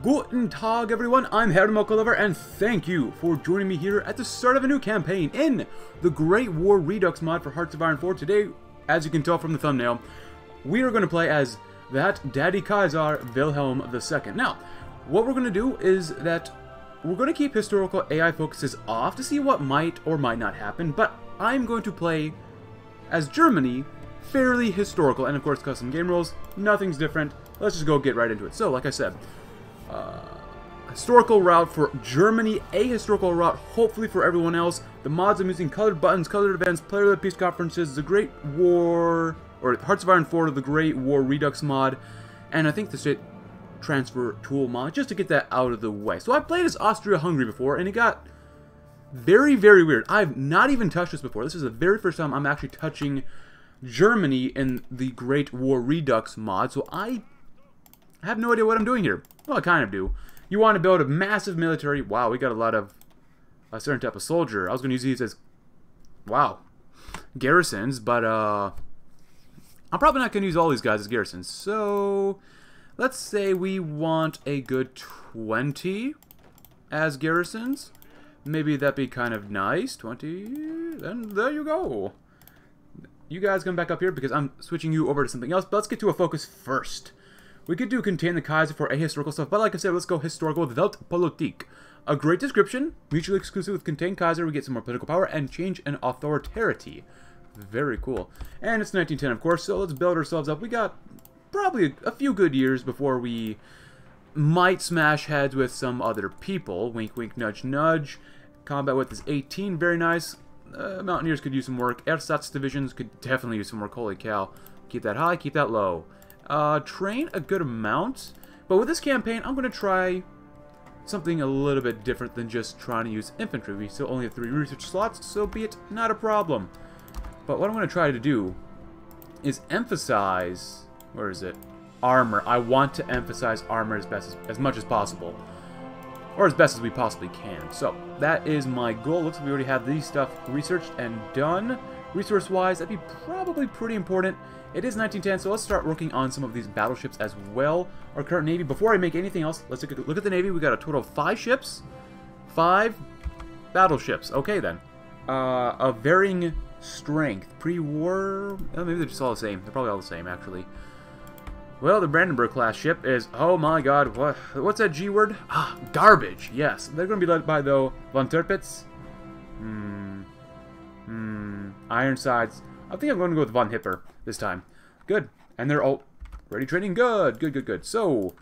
Guten Tag, everyone. I'm Herr Lover, and thank you for joining me here at the start of a new campaign in the Great War Redux mod for Hearts of Iron 4. Today, as you can tell from the thumbnail, we are going to play as that Daddy Kaiser Wilhelm II. Now, what we're going to do is that we're going to keep historical AI focuses off to see what might or might not happen, but I'm going to play as Germany, fairly historical, and of course custom game rules, nothing's different. Let's just go get right into it. So, like I said, historical route for Germany, a historical route hopefully for everyone else. The mods I'm using, colored buttons, colored events, player led peace conferences, the Great War, or Hearts of Iron 4, the Great War Redux mod, and I think the state transfer tool mod, just to get that out of the way. So I played as Austria-Hungary before, and it got very, very weird. I've not even touched this before. This is the very first time I'm actually touching Germany in the Great War Redux mod, so I have no idea what I'm doing here. Well, I kind of do. You want to build a massive military... Wow, we got a lot of a certain type of soldier. I was going to use these as... Wow. Garrisons, but, uh... I'm probably not going to use all these guys as garrisons. So, let's say we want a good 20 as garrisons. Maybe that'd be kind of nice. 20, and there you go. You guys come back up here because I'm switching you over to something else. But let's get to a focus first. We could do contain the Kaiser for ahistorical stuff, but like I said, let's go historical with Weltpolitik. A great description, mutually exclusive with contain Kaiser, we get some more political power, and change and authority. Very cool. And it's 1910, of course, so let's build ourselves up. We got probably a few good years before we might smash heads with some other people. Wink, wink, nudge, nudge. Combat width is 18, very nice. Uh, Mountaineers could use some work. Ersatz divisions could definitely use some work. Holy cow. Keep that high, keep that low. Uh, train a good amount. But with this campaign, I'm going to try something a little bit different than just trying to use infantry. We still only have three research slots, so be it not a problem. But what I'm going to try to do is emphasize... Where is it? Armor. I want to emphasize armor as best as, as much as possible. Or as best as we possibly can. So, that is my goal. Looks like we already have these stuff researched and done. Resource-wise, that'd be probably pretty important. It is 1910, so let's start working on some of these battleships as well. Our current Navy, before I make anything else, let's take a look at the Navy. We got a total of five ships. Five battleships. Okay, then. Uh, of varying strength. Pre-war... Oh, maybe they're just all the same. They're probably all the same, actually. Well, the Brandenburg class ship is, oh my god, what, what's that G word? Ah, garbage, yes. They're going to be led by, though, von Tirpitz. Hmm. Hmm. Ironsides. I think I'm going to go with von Hipper this time. Good. And they're all ready training. Good, good, good, good. So,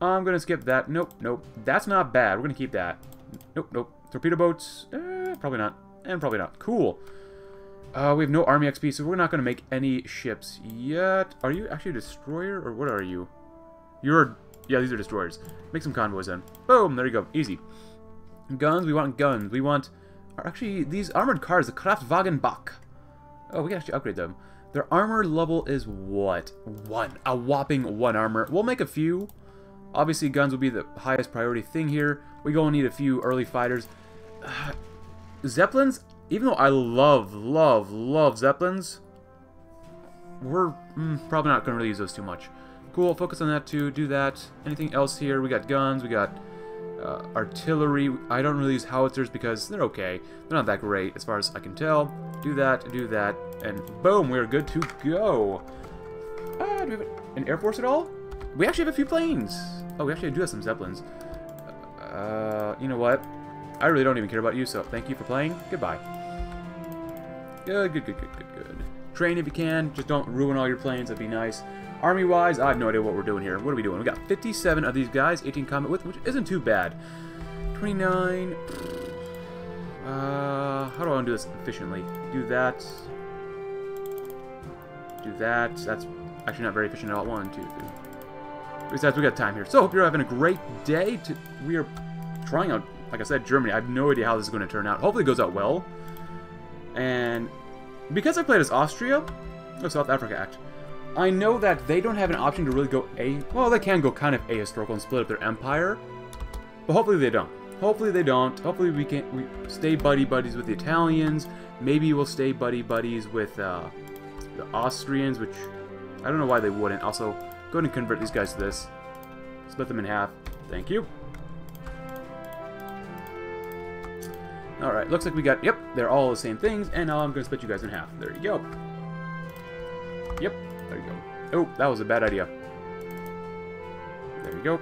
I'm going to skip that. Nope, nope. That's not bad. We're going to keep that. Nope, nope. Torpedo boats? Eh, probably not. And probably not. Cool. Uh, we have no army XP, so we're not going to make any ships yet. Are you actually a destroyer, or what are you? You're... Yeah, these are destroyers. Make some convoys then. Boom, there you go. Easy. Guns, we want guns. We want... Actually, these armored cars, the Kraftwagenbach. Oh, we can actually upgrade them. Their armor level is what? One. A whopping one armor. We'll make a few. Obviously, guns will be the highest priority thing here. We to need a few early fighters. Uh, Zeppelins, even though I love, love, love Zeppelins, we're mm, probably not going to really use those too much. Cool, focus on that too, do that. Anything else here? We got guns, we got uh, artillery. I don't really use howitzers because they're okay. They're not that great as far as I can tell. Do that, do that, and boom, we're good to go. Uh, do we have an Air Force at all? We actually have a few planes. Oh, we actually do have some Zeppelins. Uh, you know what? I really don't even care about you, so thank you for playing. Goodbye. Good, good, good, good, good, good. Train if you can. Just don't ruin all your planes. That'd be nice. Army-wise, I have no idea what we're doing here. What are we doing? We got 57 of these guys, 18 combat width, which isn't too bad. 29. Uh, how do I want to do this efficiently? Do that. Do that. That's actually not very efficient at all. One, two, three. Besides, we got time here. So, hope you're having a great day. To, we are trying out, like I said, Germany. I have no idea how this is going to turn out. Hopefully it goes out well. And because I played as Austria, oh, South Africa Act, I know that they don't have an option to really go a... Well, they can go kind of ahistorical and split up their empire. But hopefully they don't. Hopefully they don't. Hopefully we can we stay buddy-buddies with the Italians. Maybe we'll stay buddy-buddies with uh, the Austrians, which I don't know why they wouldn't. Also, go ahead and convert these guys to this. Split them in half. Thank you. Alright, looks like we got... Yep, they're all the same things, and now I'm going to split you guys in half. There you go. Yep, there you go. Oh, that was a bad idea. There you go.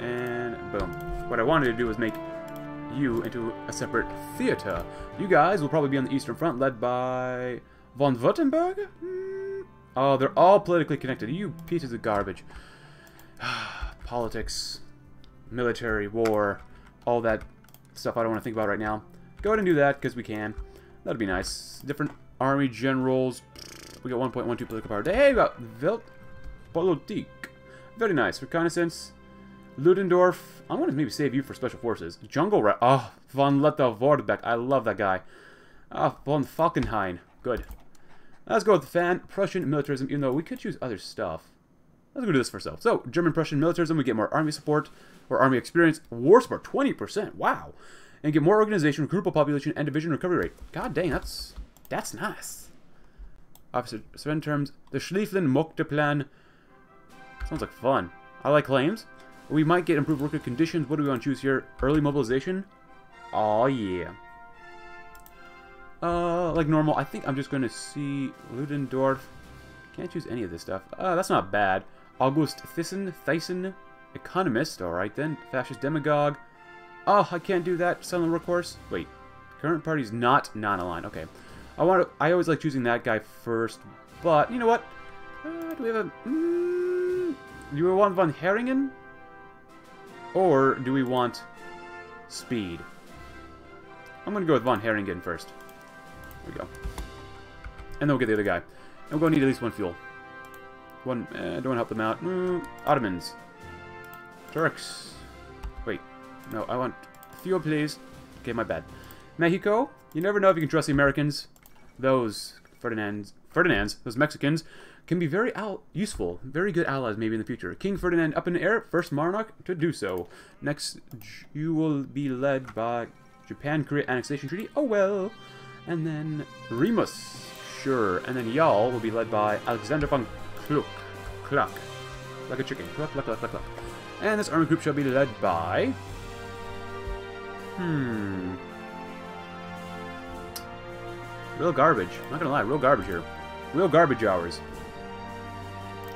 And boom. What I wanted to do was make you into a separate theater. You guys will probably be on the Eastern Front, led by von Württemberg? Hmm. Oh, they're all politically connected. You pieces of garbage. Politics, military, war, all that stuff I don't want to think about right now. Go ahead and do that, because we can. That'd be nice. Different army generals. We got 1.12 political power. Hey, we got Welt Politik. Very nice. Reconnaissance. Ludendorff. I want to maybe save you for special forces. Jungle Rat. Oh, von Lettow-Vorbeck. I love that guy. Ah, oh, von Falkenhayn. Good. Let's go with the fan. Prussian militarism, even though we could choose other stuff. Let's go do this for ourselves. So, German-Prussian militarism, we get more army support or army experience. War support, 20%. Wow. And get more organization, recruitable population, and division recovery rate. God dang, that's that's nice. Officer surrender terms. The Schlieffen Moltke plan. Sounds like fun. I like claims. We might get improved worker conditions. What do we want to choose here? Early mobilization? Oh, yeah. Uh, like normal. I think I'm just going to see Ludendorff. Can't choose any of this stuff. Uh, that's not bad. August Thyssen, Thyssen, Economist. Alright then. Fascist Demagogue. Oh, I can't do that. Silent Recourse. Wait. Current party's not non-aligned. Okay. I want to, I always like choosing that guy first, but you know what? Uh, do we have a... Mm, want Von Heeringen? Or do we want speed? I'm to go with Von Heeringen first. There we go. And then we'll get the other guy. And we're to need at least one fuel. One, eh, don't want to help them out. Mm, Ottomans. Turks. Wait. No, I want fuel, please. Okay, my bad. Mexico. You never know if you can trust the Americans. Those Ferdinands, Ferdinands, those Mexicans, can be very useful, very good allies maybe in the future. King Ferdinand up in the air, first monarch to do so. Next, you will be led by Japan-Korea Annexation Treaty. Oh well. And then Remus, sure. And then y'all will be led by Alexander von Kluck. Kluck. Like a chicken. Cluck, cluck, cluck, cluck. And this army group shall be led by... Hmm... Real garbage. I'm Not gonna lie, real garbage here. Real garbage hours.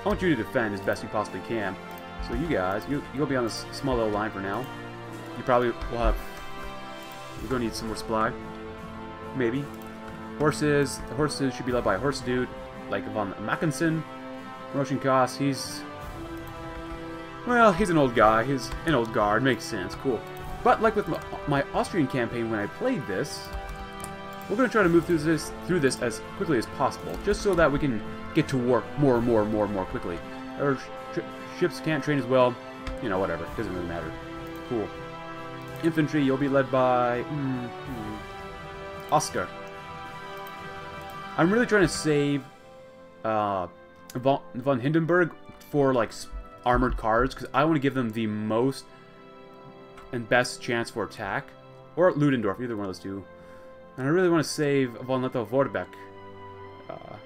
I want you to defend as best you possibly can. So you guys, you, you'll be on this small little line for now. You probably will have... You're gonna need some more supply. Maybe. Horses. The horses should be led by a horse dude, like von Mackensen. Promotion cost, he's... Well, he's an old guy. He's an old guard. Makes sense. Cool. But like with my, my Austrian campaign when I played this, we're going to try to move through this through this as quickly as possible, just so that we can get to war more and more and more and more quickly. Our sh ships can't train as well, you know, whatever. Doesn't really matter. Cool. Infantry, you'll be led by... Mm, mm, Oscar. I'm really trying to save uh, von, von Hindenburg for, like, armored cars, because I want to give them the most and best chance for attack. Or Ludendorff, either one of those two. And I really want to save von Lettow-Vorbeck uh,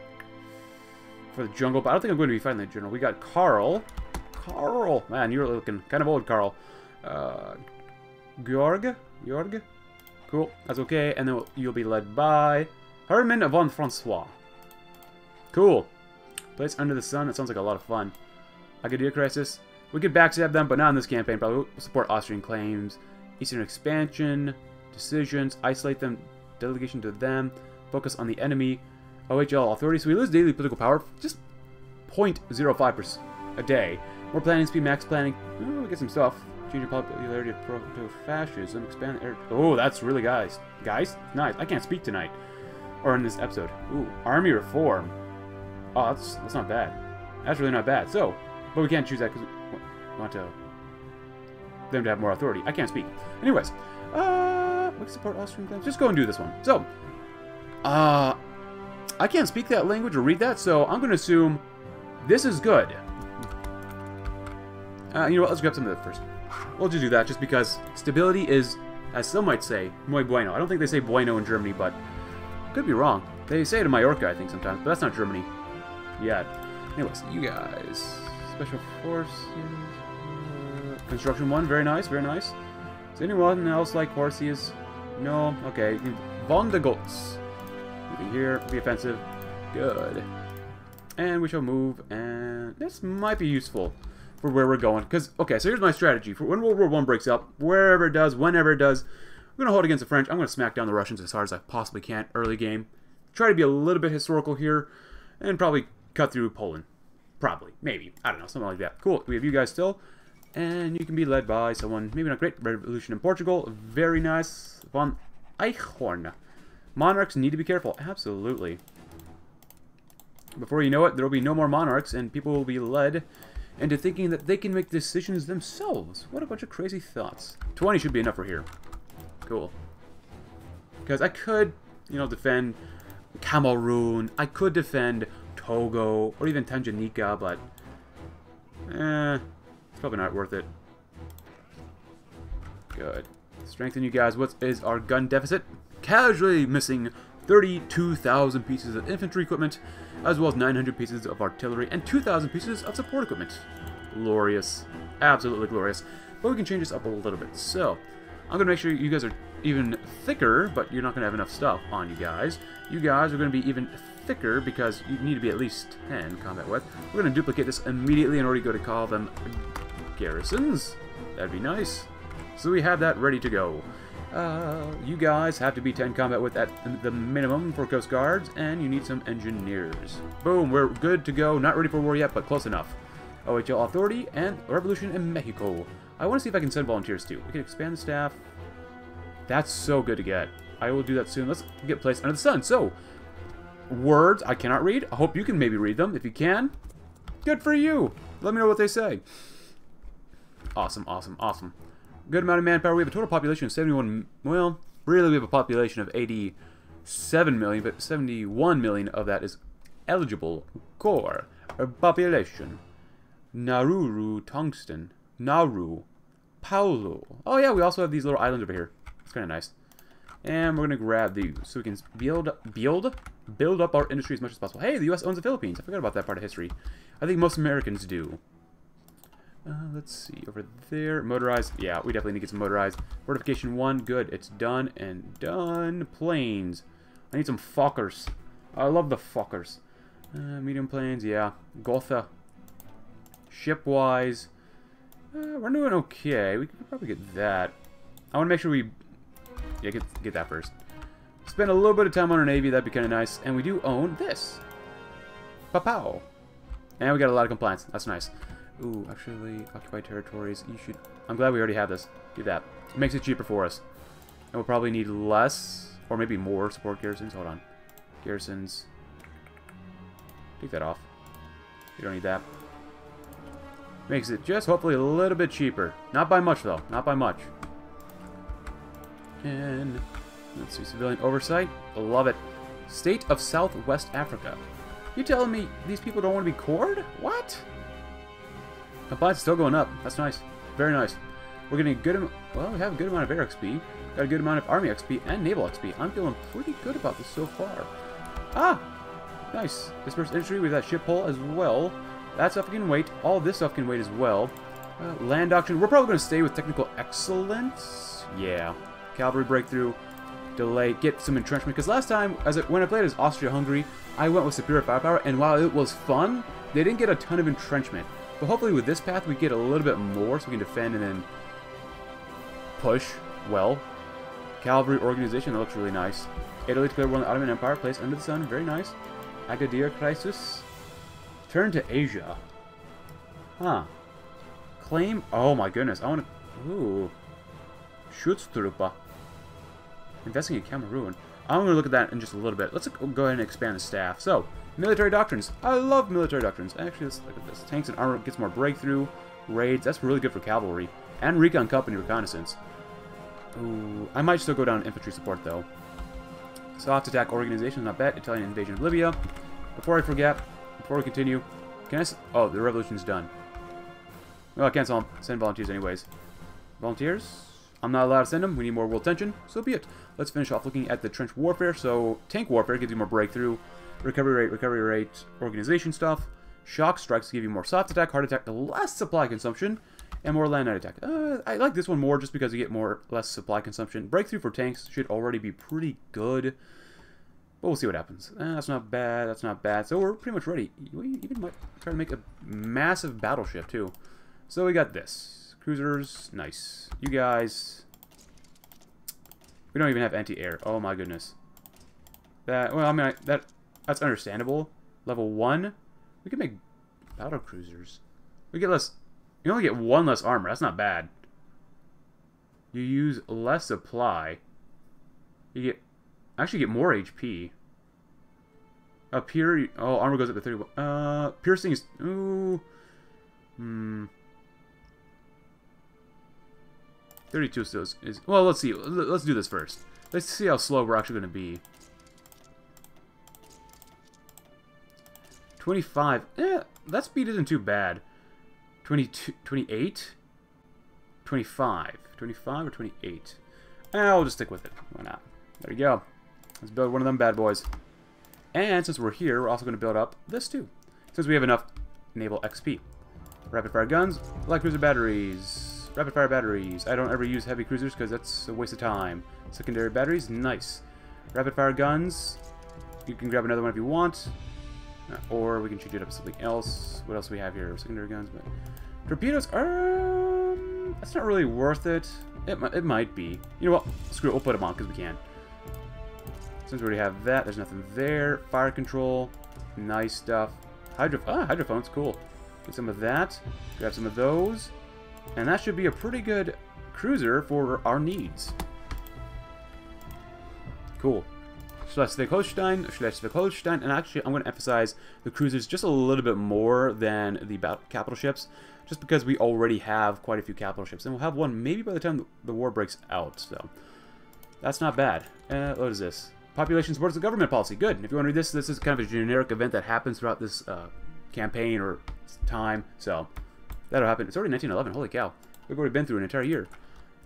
for the jungle, but I don't think I'm going to be fighting the general. We got Carl. Carl! Man, you're looking kind of old, Carl. Uh, Georg? Georg? Cool, that's okay. And then you'll be led by Herman von Francois. Cool. Place under the sun, that sounds like a lot of fun. Agadir Crisis. We could backstab them, but not in this campaign. Probably we'll support Austrian claims. Eastern expansion. Decisions. Isolate them. Delegation to them. Focus on the enemy. OHL authority. So we lose daily political power. Just 0.05% a day. More planning speed, max planning. We get some stuff. Change your popularity of proto-fascism. Expand air. Oh, that's really guys. Guys? Nice. I can't speak tonight. Or in this episode. Ooh, army reform. Oh, that's, that's not bad. That's really not bad. So, but we can't choose that because we want to them to have more authority. I can't speak. Anyways, uh, support Austrian claims. Just go and do this one. So, uh, I can't speak that language or read that, so I'm going to assume this is good. Uh, you know what? Let's grab some of that first. We'll just do that just because stability is, as some might say, muy bueno. I don't think they say bueno in Germany, but could be wrong. They say it in Mallorca, I think, sometimes, but that's not Germany yet. Anyways, you guys. Special Forces. Uh, Construction 1, very nice, very nice. Is anyone else like Horsius? No? Okay. Von de Gotz. Moving here, be offensive. Good. And we shall move, and this might be useful for where we're going. Because, okay, so here's my strategy. For when World War One breaks up, wherever it does, whenever it does, I'm going to hold against the French. I'm going to smack down the Russians as hard as I possibly can early game. Try to be a little bit historical here, and probably cut through Poland. Probably. Maybe. I don't know. Something like that. Cool. We have you guys still. And you can be led by someone, maybe not great, revolution in Portugal. Very nice. Von Eichhorn. Monarchs need to be careful. Absolutely. Before you know it, there will be no more monarchs, and people will be led into thinking that they can make decisions themselves. What a bunch of crazy thoughts. 20 should be enough for here. Cool. Because I could, you know, defend Cameroon. I could defend Togo, or even Tanganyika, but... Eh, it's probably not worth it. Good. Strengthen you guys. What is our gun deficit? Casually missing 32,000 pieces of infantry equipment, as well as 900 pieces of artillery, and 2,000 pieces of support equipment. Glorious. Absolutely glorious. But we can change this up a little bit. So, I'm going to make sure you guys are even thicker, but you're not going to have enough stuff on you guys. You guys are going to be even thicker because you need to be at least 10 combat width. We're going to duplicate this immediately in order to go to call them garrisons. That'd be nice. So we have that ready to go. Uh, you guys have to be 10 combat width at the minimum for Coast Guards, and you need some engineers. Boom, we're good to go. Not ready for war yet, but close enough. OHL Authority and Revolution in Mexico. I want to see if I can send volunteers too. We can expand the staff. That's so good to get. I will do that soon. Let's get placed under the sun. So, words I cannot read. I hope you can maybe read them. If you can, good for you. Let me know what they say. Awesome, awesome, awesome. Good amount of manpower. We have a total population of 71, well, really we have a population of 87 million, but 71 million of that is eligible core population. Naruru, Tungsten, Nauru, Paulo. Oh yeah, we also have these little islands over here. It's kind of nice. And we're going to grab these so we can build, build, build up our industry as much as possible. Hey, the U.S. owns the Philippines. I forgot about that part of history. I think most Americans do. Uh, let's see, over there, motorized, yeah, we definitely need to get some motorized. Fortification 1, good, it's done and done. Planes, I need some Fokkers. I love the Fokkers. Uh, medium planes, yeah. Gotha. Ship-wise, uh, we're doing okay. We could probably get that. I want to make sure we, yeah, get, get that first. Spend a little bit of time on our Navy, that'd be kind of nice. And we do own this. Papow. And we got a lot of compliance, that's nice. Ooh, actually, occupied territories. You should... I'm glad we already have this. Do that. It makes it cheaper for us. And we'll probably need less, or maybe more support garrisons. Hold on. Garrisons. Take that off. You don't need that. Makes it just hopefully a little bit cheaper. Not by much, though. Not by much. And let's see. Civilian oversight. Love it. State of Southwest Africa. You telling me these people don't want to be cored? What? Compliance still going up. That's nice. Very nice. We're getting a good well, we have a good amount of air XP, got a good amount of army XP and naval XP. I'm feeling pretty good about this so far. Ah! Nice. Dispersed industry with that ship hull as well. That stuff can wait. All this stuff can wait as well. Uh, land doctrine. We're probably going to stay with technical excellence. Yeah. Cavalry breakthrough. Delay. Get some entrenchment. Because last time, as it, when I played as Austria-Hungary, I went with superior firepower. And while it was fun, they didn't get a ton of entrenchment. But hopefully with this path we get a little bit more so we can defend and then push well. Cavalry organization, that looks really nice. Italy declared war on the Ottoman Empire, placed under the sun, very nice. Agadir crisis. Turn to Asia. Huh. Claim, oh my goodness, I want to, ooh. Schutztruppe. Investing in Cameroon. I'm going to look at that in just a little bit. Let's go ahead and expand the staff. So, Military doctrines. I love military doctrines. Actually, let's look at this. Tanks and armor gets more breakthrough. Raids. That's really good for cavalry. And recon company reconnaissance. Ooh, I might still go down infantry support, though. Soft attack organization, not bad. Italian invasion of Libya. Before I forget, before we continue, can I... oh, the revolution's done. Well, I can't send volunteers anyways. Volunteers? I'm not allowed to send them. We need more world tension. So be it. Let's finish off looking at the trench warfare. So, tank warfare gives you more breakthrough recovery rate, recovery rate, organization stuff. Shock strikes give you more soft attack, hard attack, less supply consumption, and more land night attack. Uh, I like this one more just because you get more less supply consumption. Breakthrough for tanks should already be pretty good. But we'll see what happens. Uh, that's not bad. That's not bad. So we're pretty much ready. We even might try to make a massive battleship, too. So we got this. Cruisers. Nice. You guys... We don't even have anti-air. Oh, my goodness. That, well, I mean, I, that that's understandable. Level 1, we can make battle cruisers. We get less you only get one less armor. That's not bad. You use less supply. You get... Actually get more HP. Up here... Oh, armor goes up to 31. Uh, piercing is... Ooh... Hmm... 32 still is, is... Well, let's see. Let's do this first. Let's see how slow we're actually going to be. 25. Eh, that speed isn't too bad. 22, 28? 25. 25 or 28? Eh, I'll just stick with it. Why not? There you go. Let's build one of them bad boys. And since we're here, we're also going to build up this too. Since we have enough naval XP. Rapid fire guns, light cruiser batteries, rapid fire batteries. I don't ever use heavy cruisers because that's a waste of time. Secondary batteries, nice. Rapid fire guns, you can grab another one if you want. Uh, or we can change it up something else. What else do we have here? Secondary guns, but torpedoes um, that's not really worth it. It it might be. You know what? Screw it. We'll put them on because we can. Since we already have that, there's nothing there. Fire control, nice stuff. Hydro ah, hydrophone's cool. Get some of that. Grab some of those, and that should be a pretty good cruiser for our needs. Cool. Schleswig-Holstein, Schleswig-Holstein, and actually I'm going to emphasize the cruisers just a little bit more than the capital ships, just because we already have quite a few capital ships, and we'll have one maybe by the time the war breaks out, so that's not bad. Uh, what is this? Population supports the government policy. Good. And If you want to read this, this is kind of a generic event that happens throughout this uh, campaign or time, so that'll happen. It's already 1911. Holy cow. We've already been through an entire year.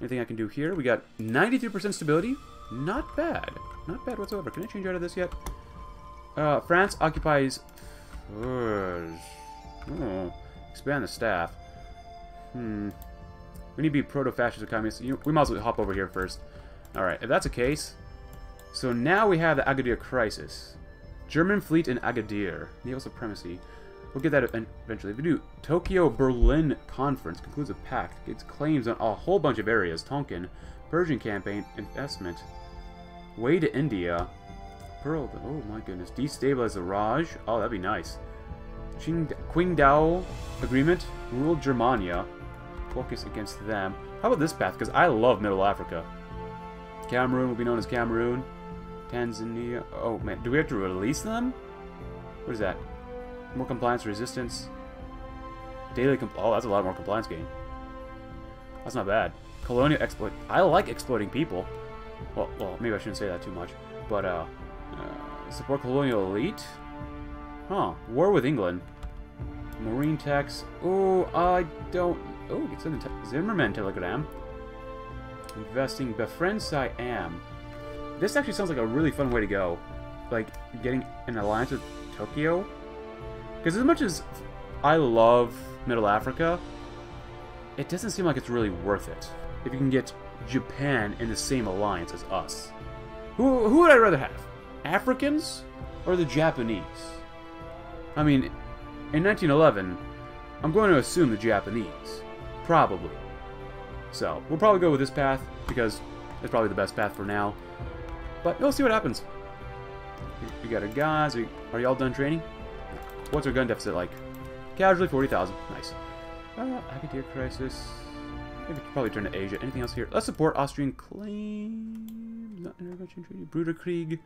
Anything I can do here? We got 93% stability. Not bad. Not bad whatsoever. Can I change out of this yet? Uh, France occupies... Oh, expand the staff. Hmm. We need to be proto-fascist or communist. We might as well hop over here first. Alright, if that's the case... So now we have the Agadir crisis. German fleet in Agadir. Neo supremacy. We'll get that eventually. If we do, Tokyo-Berlin conference concludes a pact. Gets claims on a whole bunch of areas. Tonkin, Persian campaign, investment. Way to India. Pearl, oh my goodness. Destabilize the Raj. Oh, that'd be nice. Qingdao Agreement. Rule Germania. Focus against them. How about this path? Because I love Middle Africa. Cameroon will be known as Cameroon. Tanzania. Oh, man. Do we have to release them? What is that? More compliance resistance. Daily compl Oh, that's a lot more compliance gain. That's not bad. Colonial exploit. I like exploiting people. Well, well, maybe I shouldn't say that too much. But, uh, uh support colonial elite? Huh. War with England. Marine tax. Oh, I don't... Oh, get some Zimmerman telegram. Investing. Befriend Siam. This actually sounds like a really fun way to go. Like, getting an alliance with Tokyo. Because as much as I love Middle Africa, it doesn't seem like it's really worth it. If you can get Japan in the same alliance as us. Who, who would I rather have? Africans or the Japanese? I mean, in 1911, I'm going to assume the Japanese. Probably. So, we'll probably go with this path, because it's probably the best path for now. But we'll see what happens. We got our guys. Are, y'all done training? What's our gun deficit like? Casually 40,000. Nice. Uh, Agadir Crisis. Maybe probably turn to Asia. Anything else here? Let's support Austrian claims. Not intervention treaty. Bruderkrieg.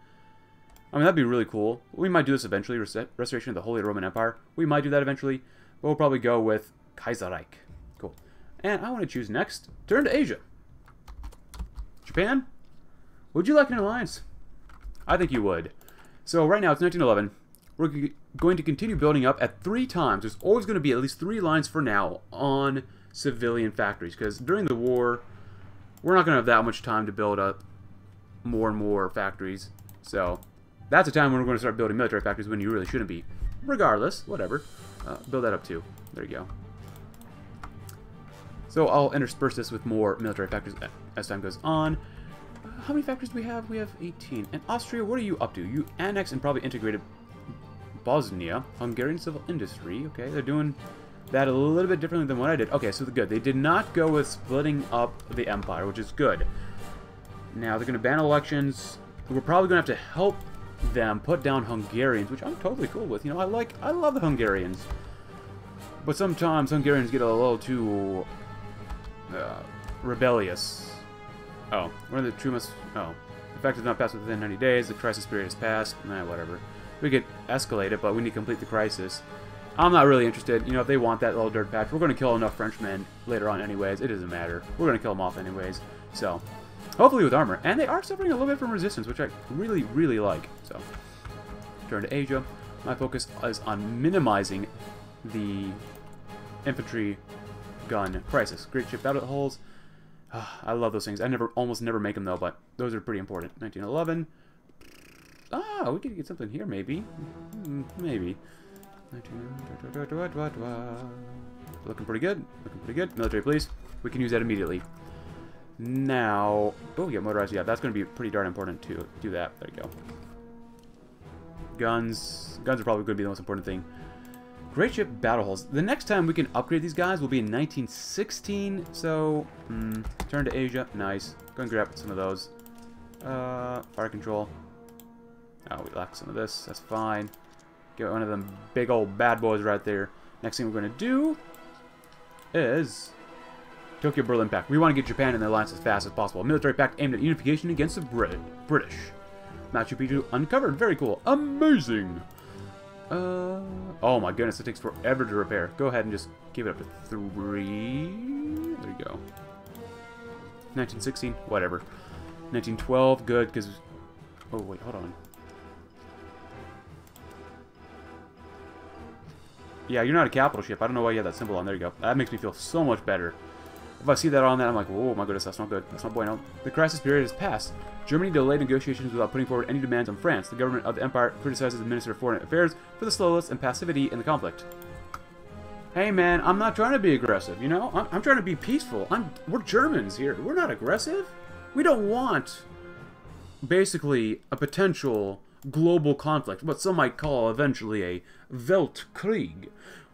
I mean, that'd be really cool. We might do this eventually. Restoration of the Holy Roman Empire. We might do that eventually. But we'll probably go with Kaiserreich. Cool. And I want to choose next. Turn to Asia. Japan? Would you like an alliance? I think you would. So right now it's 1911. We're going to continue building up at three times. There's always going to be at least three lines for now on civilian factories because during the war, we're not going to have that much time to build up more and more factories. So that's a time when we're going to start building military factories when you really shouldn't be. Regardless, whatever. Uh, build that up too. There you go. So I'll intersperse this with more military factories as time goes on. How many factories do we have? We have 18. And Austria, what are you up to? You annexed and probably integrated Bosnia. Hungarian civil industry. Okay, they're doing that a little bit differently than what I did. Okay, so good. They did not go with splitting up the empire, which is good. Now, they're going to ban elections. We're probably going to have to help them put down Hungarians, which I'm totally cool with. You know, I like, I love the Hungarians. But sometimes Hungarians get a little too uh, rebellious. Oh, one of the true must... Oh. The fact is not passed within 90 days. The crisis period has passed. Nah, whatever. We could escalate it, but we need to complete the crisis. I'm not really interested. You know, if they want that little dirt patch, we're going to kill enough Frenchmen later on anyways. It doesn't matter. We're going to kill them off anyways. So, hopefully with armor. And they are suffering a little bit from resistance, which I really, really like. So, turn to Asia. My focus is on minimizing the infantry gun crisis. Great ship battle hulls. I love those things. I never, almost never make them though, but those are pretty important. 1911. Ah, we could get something here, maybe. Hmm, maybe. Looking pretty good. Looking pretty good. Military please. We can use that immediately. Now, oh, got motorized. Yeah, that's going to be pretty darn important to do that. There you go. Guns. Guns are probably going to be the most important thing. Great ship battle hulls. The next time we can upgrade these guys will be in 1916. So, hmm, turn to Asia. Nice. Go and grab some of those. Uh, fire control. Oh, we lack some of this. That's fine. Get one of them big old bad boys right there. Next thing we're going to do is Tokyo Berlin Pact. We want to get Japan in the alliance as fast as possible. Military pact aimed at unification against the Brit British. Machu Picchu uncovered. Very cool. Amazing. Uh, oh my goodness, it takes forever to repair. Go ahead and just give it up to three. There you go. 1916, whatever. 1912, good, because... Oh, wait, hold on. Yeah, you're not a capital ship. I don't know why you have that symbol on. There you go. That makes me feel so much better. If I see that on that, I'm like, oh my goodness, that's not good. That's not bueno. The crisis period has passed. Germany delayed negotiations without putting forward any demands on France. The government of the empire criticizes the Minister of Foreign Affairs for the slowness and passivity in the conflict. Hey man, I'm not trying to be aggressive, you know? I'm, I'm trying to be peaceful. I'm, we're Germans here. We're not aggressive. We don't want, basically, a potential global conflict, what some might call eventually a Weltkrieg.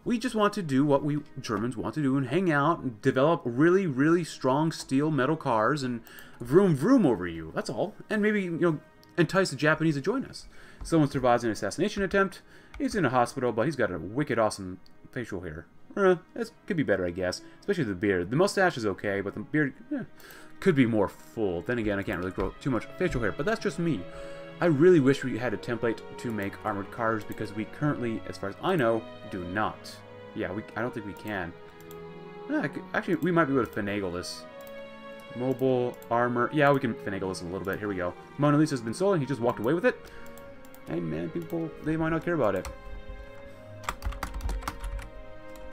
We just want to do what we Germans want to do and hang out and develop really, really strong steel metal cars and vroom vroom over you. That's all. And maybe, you know, entice the Japanese to join us. Someone survives an assassination attempt. He's in a hospital, but he's got a wicked awesome facial hair. Eh, it could be better, I guess. Especially the beard. The mustache is okay, but the beard eh, could be more full. Then again, I can't really grow too much facial hair, but that's just me. I really wish we had a template to make armored cars because we currently, as far as I know, do not. Yeah, we, I don't think we can. Ah, actually, we might be able to finagle this. Mobile, armor. Yeah, we can finagle this a little bit. Here we go. Mona Lisa's been stolen. He just walked away with it. Hey, man, people, they might not care about it.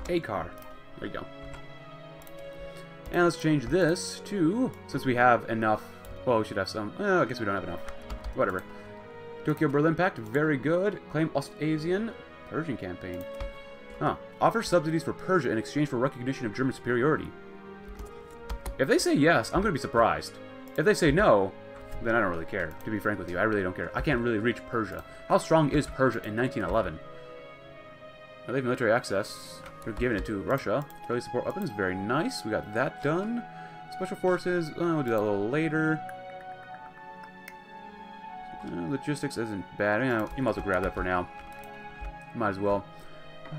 A car. There you go. And let's change this to, since we have enough, well, we should have some, oh, I guess we don't have enough. Whatever. Tokyo Berlin Pact, very good. Claim Ostasian, Persian campaign. Huh. Offer subsidies for Persia in exchange for recognition of German superiority. If they say yes, I'm going to be surprised. If they say no, then I don't really care, to be frank with you. I really don't care. I can't really reach Persia. How strong is Persia in 1911? They have military access. We're giving it to Russia. Early support weapons, very nice. We got that done. Special forces, uh, we'll do that a little later. Uh, logistics isn't bad. You, know, you might as well grab that for now. Might as well. Uh,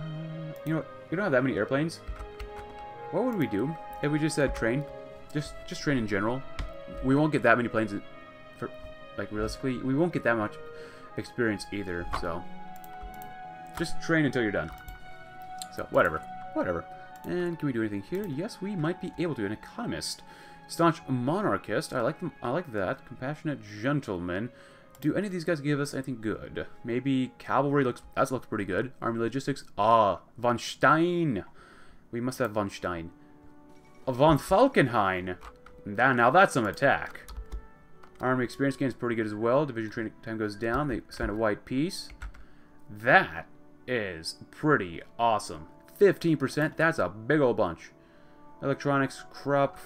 you know, we don't have that many airplanes. What would we do if we just said train? Just, just train in general. We won't get that many planes. For, like realistically, we won't get that much experience either. So, just train until you're done. So, whatever, whatever. And can we do anything here? Yes, we might be able to. An economist, staunch monarchist. I like them. I like that. Compassionate gentleman. Do any of these guys give us anything good? Maybe cavalry looks that looks pretty good. Army logistics. Ah, von Stein. We must have von Stein. Von Falkenhayn. Now, now that's some attack. Army experience gain is pretty good as well. Division training time goes down. They sign a white piece. That is pretty awesome. 15%. That's a big old bunch. Electronics, Krupp.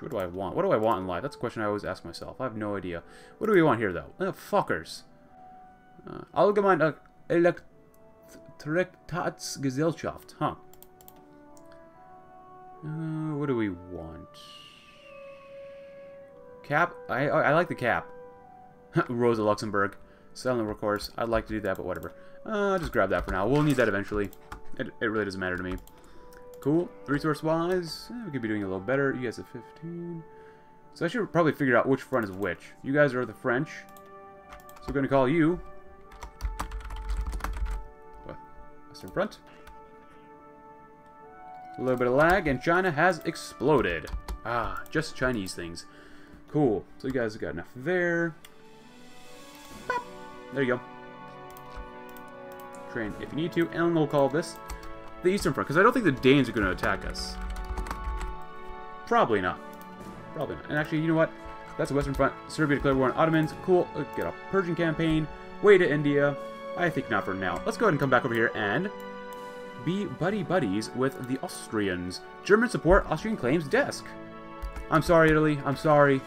What do I want? What do I want in life? That's a question I always ask myself. I have no idea. What do we want here, though? Uh, Fokkers. Uh, Allgemein Elektrizitätsgesellschaft. Huh. Uh, what do we want? Cap? I, I, I like the cap. Rosa Luxemburg. Selling course. I'd like to do that, but whatever. Uh, just grab that for now. We'll need that eventually. It, it really doesn't matter to me. Cool. Resource-wise, eh, we could be doing a little better. You guys have 15. So I should probably figure out which front is which. You guys are the French. So we're going to call you... What? Western Front. A little bit of lag, and China has exploded. Ah, just Chinese things. Cool. So you guys have got enough there. There you go. Train if you need to, and we'll call this the Eastern Front, because I don't think the Danes are going to attack us. Probably not. Probably not. And actually, you know what? That's the Western Front. Serbia declared war on Ottomans. Cool. Let's get a Persian campaign. Way to India. I think not for now. Let's go ahead and come back over here and be buddy buddies with the Austrians. German support Austrian claims desk. I'm sorry, Italy. I'm sorry.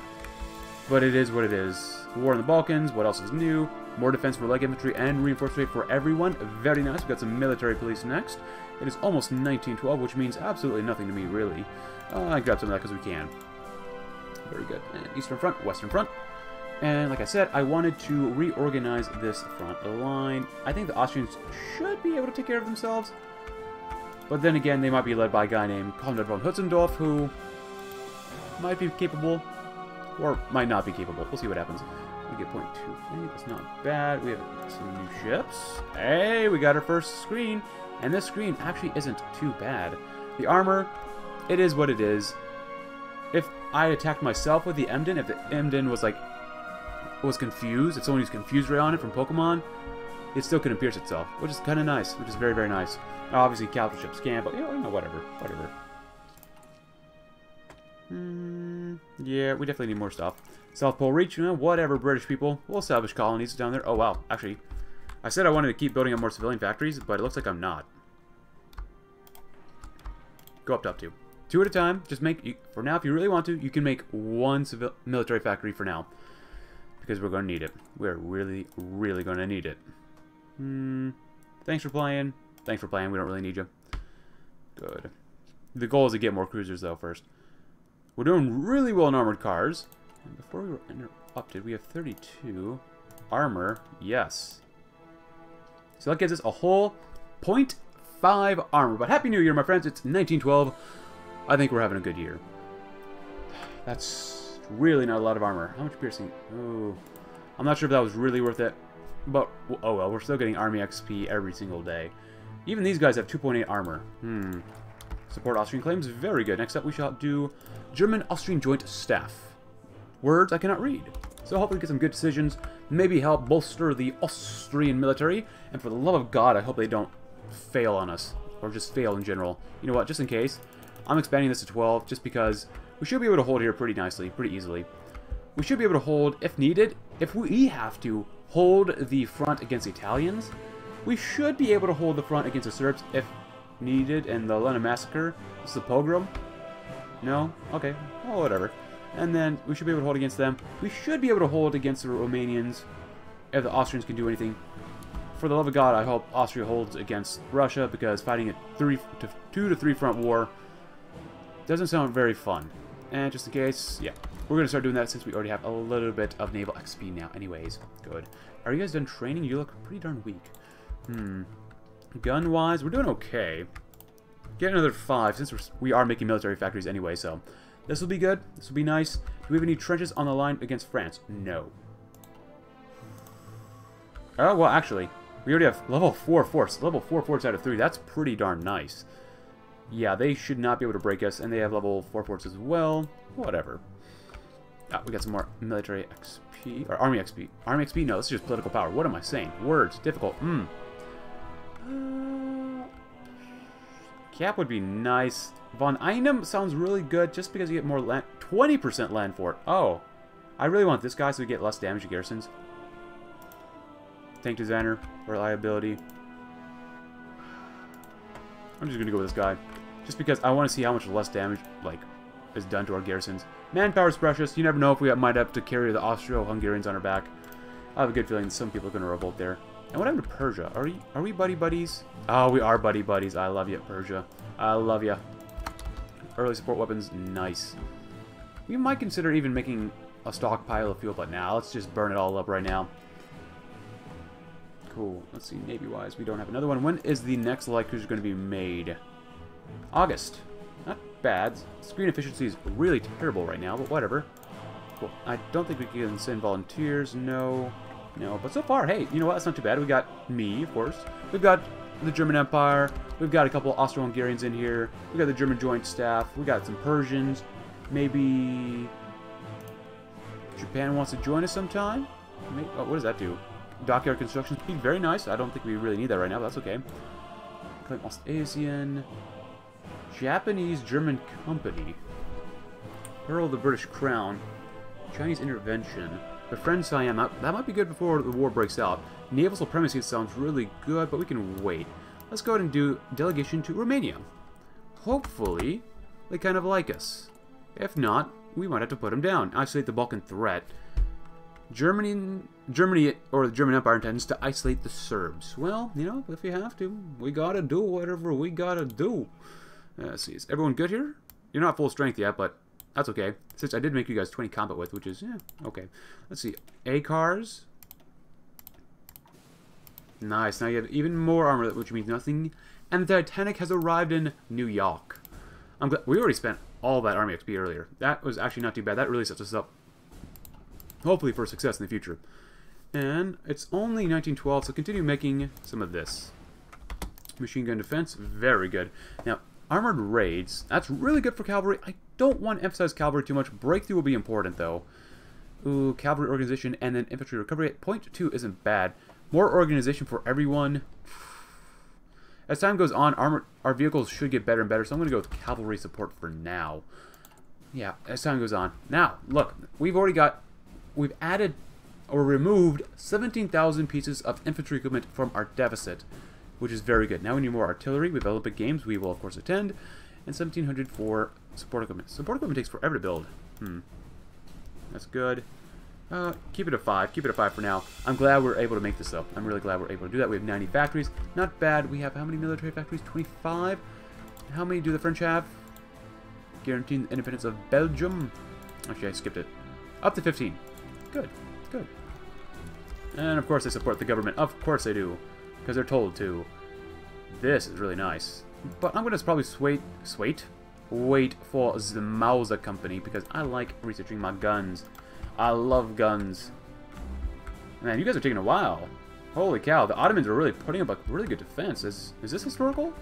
But it is what it is. War in the Balkans. What else is new? More defense for leg infantry and reinforcement for everyone. Very nice. We've got some military police next. It is almost 1912, which means absolutely nothing to me, really. Uh, I grabbed some of that because we can. Very good. And Eastern Front, Western Front. And like I said, I wanted to reorganize this front line. I think the Austrians should be able to take care of themselves. But then again, they might be led by a guy named Konrad von Hötzendorf, who might be capable, or might not be capable. We'll see what happens. We get point two. That's not bad. We have some new ships. Hey, we got our first screen. And this screen actually isn't too bad. The armor, it is what it is. If I attacked myself with the Emden, if the Emden was like, was confused, if someone used confused ray on it from Pokemon, it still couldn't pierce itself, which is kind of nice, which is very, very nice. Obviously, capital ships can, but, you know, whatever, whatever. Hmm, yeah, we definitely need more stuff. South Pole Reach, you know, whatever, British people. We'll establish colonies down there. Oh, wow, actually, I said I wanted to keep building up more civilian factories, but it looks like I'm not. Go up to two. Two at a time. Just make, for now, if you really want to, you can make one civil military factory for now. Because we're going to need it. We're really, really going to need it. Hmm. Thanks for playing. Thanks for playing. We don't really need you. Good. The goal is to get more cruisers, though, first. We're doing really well in armored cars. And before we were interrupted, we have 32. Armor, yes. So that gives us a whole 0.5 armor. But Happy New Year, my friends. It's 1912. I think we're having a good year. That's really not a lot of armor. How much piercing? Oh, I'm not sure if that was really worth it. But, oh well, we're still getting army XP every single day. Even these guys have 2.8 armor. Hmm. Support Austrian claims. Very good. Next up, we shall do German-Austrian Joint Staff. Words I cannot read. So hopefully get some good decisions, maybe help bolster the Austrian military, and for the love of God, I hope they don't fail on us, or just fail in general. You know what, just in case, I'm expanding this to 12, just because we should be able to hold here pretty nicely, pretty easily. We should be able to hold, if needed, if we have to hold the front against the Italians, we should be able to hold the front against the Serbs if needed, in the Lena Massacre, this is the pogrom. No? Okay, well, whatever and then we should be able to hold against them. We should be able to hold against the Romanians if the Austrians can do anything. For the love of God, I hope Austria holds against Russia because fighting a three to two to three front war doesn't sound very fun. And just in case, yeah, we're gonna start doing that since we already have a little bit of naval XP now. Anyways, good. Are you guys done training? You look pretty darn weak. Hmm. Gun-wise, we're doing okay. Get another five since we're, we are making military factories anyway, so this will be good. This will be nice. Do we have any trenches on the line against France? No. Oh, well, actually, we already have level 4 force. Level 4 forts out of 3. That's pretty darn nice. Yeah, they should not be able to break us, and they have level 4 forts as well. Whatever. Ah, we got some more military XP, or army XP. Army XP? No, this is just political power. What am I saying? Words. Difficult. Hmm. Uh, cap would be nice. Von Einem sounds really good just because you get more land. 20% land for it. Oh. I really want this guy so we get less damage to garrisons. Tank designer, reliability. I'm just going to go with this guy. just because I want to see how much less damage, like, is done to our garrisons. Manpower is precious. You never know if we might have to carry the Austro-Hungarians on our back. I have a good feeling some people are going to revolt there. And what happened to Persia? Are we, are we buddy buddies? Oh, we are buddy buddies. I love you, Persia. I love you. Early support weapons, nice. We might consider even making a stockpile of fuel, but now nah, let's just burn it all up right now. Cool. Let's see, Navy-wise, we don't have another one. When is the next light cruiser going to be made? August. Not bad. Screen efficiency is really terrible right now, but whatever. Cool. I don't think we can send volunteers. No. No. But so far, hey, you know what? That's not too bad. We got me, of course. We've got the German Empire. We've got a couple Austro-Hungarians in here. We've got the German Joint Staff. we got some Persians. Maybe Japan wants to join us sometime? Maybe, oh, what does that do? Dockyard construction speed, very nice. I don't think we really need that right now, but that's okay. Claim Ostasian. Japanese German company. Herald the British Crown. Chinese intervention. Befriend Siam. That, that might be good before the war breaks out. Naval supremacy sounds really good, but we can wait. Let's go ahead and do delegation to Romania. Hopefully, they kind of like us. If not, we might have to put them down. Isolate the Balkan threat. Germany, Germany or the German Empire intends to isolate the Serbs. Well, you know, if you have to, we gotta do whatever we gotta do. Uh, let's see, is everyone good here? You're not full strength yet, but that's okay. Since I did make you guys 20 combat width, which is, yeah, okay. Let's see, A cars. Nice, now you have even more armor, which means nothing. And the Titanic has arrived in New York. I'm glad, we already spent all that army XP earlier. That was actually not too bad. That really sets us up hopefully for success in the future. And it's only 1912, so continue making some of this. Machine gun defense, very good. Now, armored raids, that's really good for cavalry. I don't want to emphasize cavalry too much. Breakthrough will be important, though. Ooh, cavalry organization and then infantry recovery. Point two isn't bad. More organization for everyone. As time goes on, armor, our vehicles should get better and better, so I'm going to go with cavalry support for now. Yeah, as time goes on. Now, look, we've already got we've added or removed 17,000 pieces of infantry equipment from our deficit, which is very good. Now we need more artillery. We have Olympic Games we will, of course, attend, and 1,700 for support equipment. Support equipment takes forever to build. Hmm. That's good. Uh, keep it at 5. Keep it at 5 for now. I'm glad we're able to make this, though. I'm really glad we're able to do that. We have 90 factories. Not bad. We have how many military factories? 25? How many do the French have? Guaranteeing the independence of Belgium. Actually, I skipped it. Up to 15. Good, good. And of course they support the government. Of course they do. Because they're told to. This is really nice. But I'm going to probably wait, wait, wait for the Mauser company because I like researching my guns. I love guns. Man, you guys are taking a while. Holy cow, the Ottomans are really putting up a really good defense. Is, is this historical?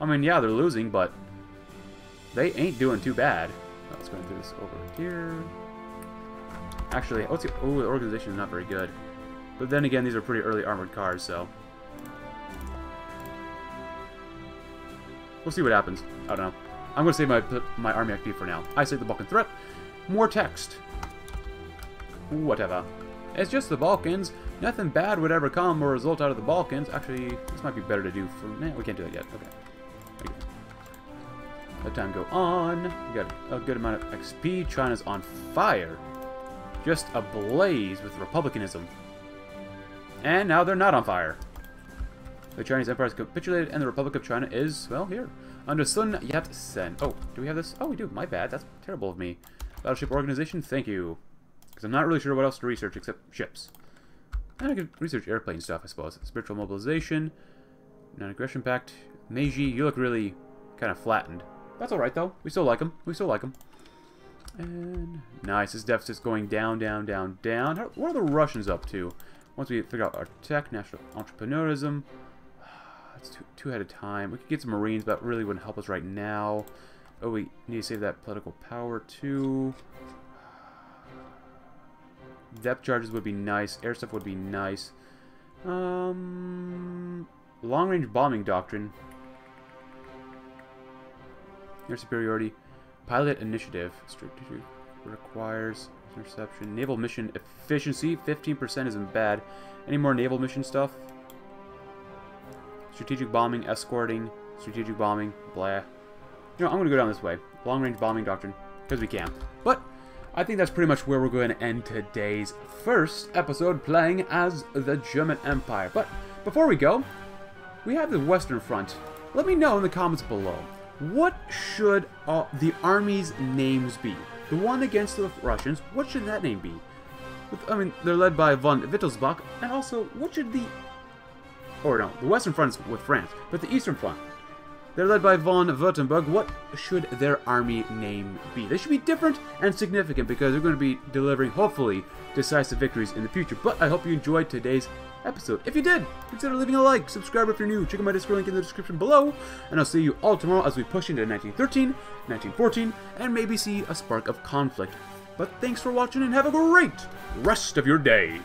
I mean, yeah, they're losing, but they ain't doing too bad. Let's go and do this over here. Actually. Oh, the organization is not very good. But then again, these are pretty early armored cars, so... We'll see what happens. I don't know. I'm going to save my my army XP for now. Isolate the Balkan threat. More text. Whatever. It's just the Balkans. Nothing bad would ever come or result out of the Balkans. Actually, this might be better to do for... Nah, we can't do that yet. Okay. Let time go on. We got a good amount of XP. China's on fire just ablaze with republicanism. And now they're not on fire. The Chinese Empire has capitulated and the Republic of China is, well, here. Under Sun Yat-sen. Oh, do we have this? Oh, we do. My bad. That's terrible of me. Battleship Organization, thank you. Because I'm not really sure what else to research except ships. And I could research airplane stuff, I suppose. Spiritual Mobilization, Non-Aggression Pact. Meiji, you look really kind of flattened. That's alright, though. We still like them. We still like them. And nice, this deficit's going down, down, down, down. How, what are the Russians up to? Once we figure out our tech, national entrepreneurism, that's two, two at a time. We could get some Marines, but really wouldn't help us right now. Oh, we need to save that political power too. Depth charges would be nice. Air stuff would be nice. Um, long-range bombing doctrine. Air superiority. Pilot initiative. Strategic requires interception. Naval mission efficiency. 15% isn't bad. Any more naval mission stuff? Strategic bombing, escorting, strategic bombing, blah. You know, I'm going to go down this way. Long-range bombing doctrine, because we can. But I think that's pretty much where we're going to end today's first episode playing as the German Empire. But before we go, we have the Western Front. Let me know in the comments below. What should uh, the army's names be? The one against the Russians, what should that name be? I mean, they're led by von Wittelsbach, and also, what should the... Or no, the Western Front is with France, but the Eastern Front. They're led by von Württemberg. What should their army name be? They should be different and significant because they're going to be delivering, hopefully, decisive victories in the future. But I hope you enjoyed today's episode. If you did, consider leaving a like, subscribe if you're new, check out my Discord link in the description below, and I'll see you all tomorrow as we push into 1913, 1914, and maybe see a spark of conflict. But thanks for watching and have a great rest of your day.